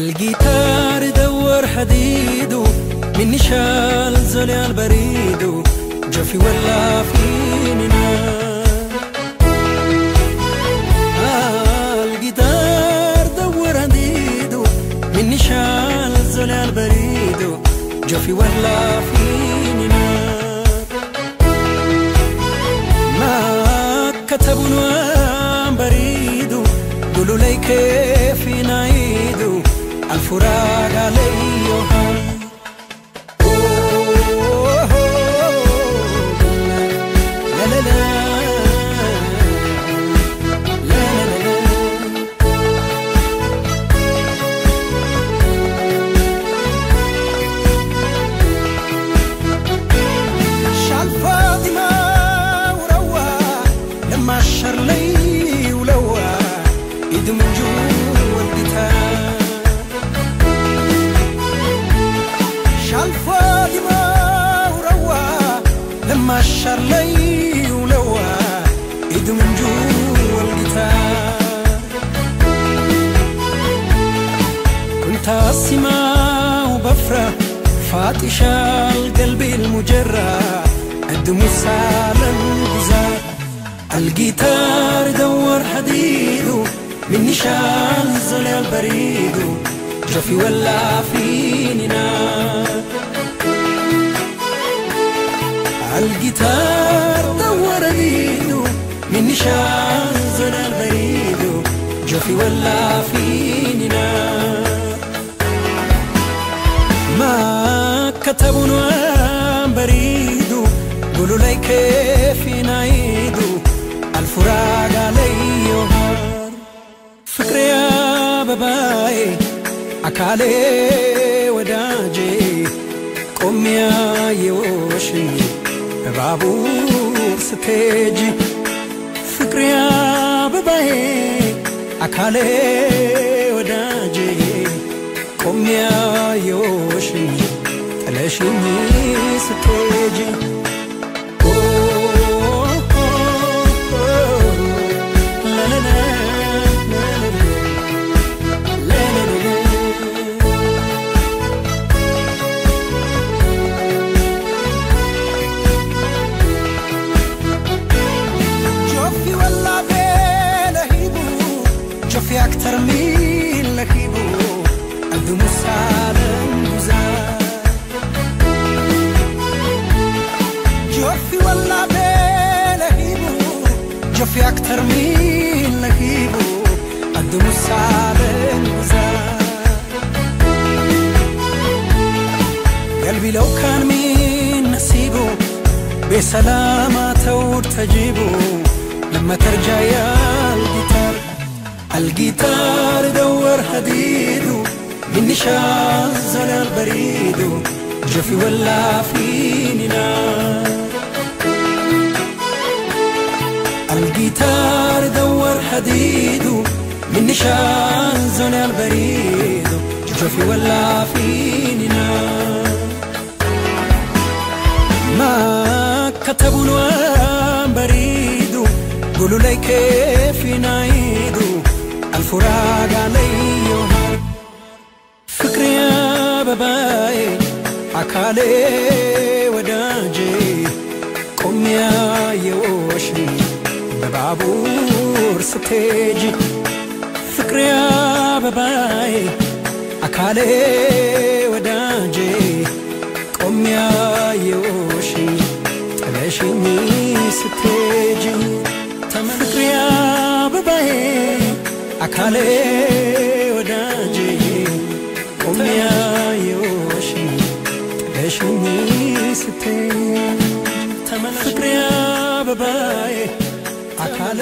الجيتار دور حديده مني شال على البريد جافي ولا فينا الجيتار دور حديده مني شال على البريد جافي ولا فينا ما كتبوا بريد قولوا ليك لما الشر لي ولوى ايد من جوا القتال. كنت أسمع وبفرح فاطشة القلب المجرى الدموع سالم جزار الجيتار دور حديده من نشان زلي البريد جفي ولا فيني الجيتار دور حديده من نشان زلي البريد جفي ولا فيني نار ما كتبنا بريدو قولوا لي كيف نعيدو الفراق علي يهار فكري يا باباي أكالي وداجي. قوم يا يوشي ባቡር ስቴጅ ፍቅሬ አበባዬ አካሌ ወዳጄ ቆሚያ የሽኝ ጥለሽኝ ስትሄጂ جوفي أكتر من لهيبو قد مسالم جزار جوفي ولا بلهيبو جوفي أكتر من لهيبو قد مسالم جزار قلبي لو كان من نصيبه بسلامة تور تجيبه لما ترجع يا الجيتار الجيتار دور حديده من نشان زل البريد جفي ولا فيني نار الجيتار دور حديده من نشان زل البريد جفي ولا فيني نار ما كتبوا بريدو قولوا لي كيف نعيدو ፉራጋ ለየው ፍቅሬ አበባዬ አካሌ ወዳጄ ቆሜ ያየሁሽ በባቡር ስትሄጂ። ፍቅሬ አበባዬ አካሌ ወዳጄ ቆሜ አካሌ ወዳጄ ቆም ያየውሽ ጥለሽኝ ስትሄጂ ተመልክሪ አበባዬ አካሌ